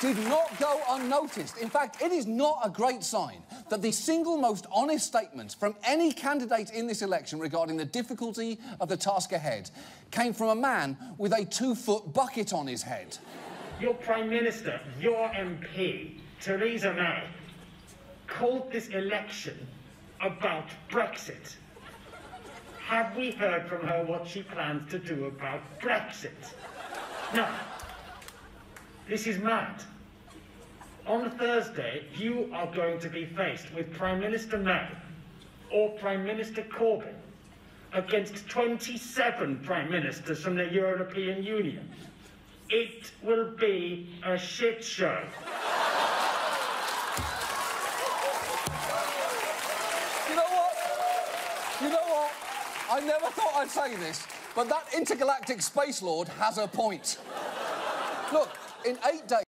did not go unnoticed. In fact, it is not a great sign that the single most honest statement from any candidate in this election regarding the difficulty of the task ahead came from a man with a two-foot bucket on his head. Your Prime Minister, your MP, Theresa May, called this election about Brexit. Have we heard from her what she plans to do about Brexit? No. This is mad. On Thursday, you are going to be faced with Prime Minister May or Prime Minister Corbyn against 27 Prime Ministers from the European Union. It will be a shit show. You know what? You know what? I never thought I'd say this, but that intergalactic space lord has a point. Look, in eight days.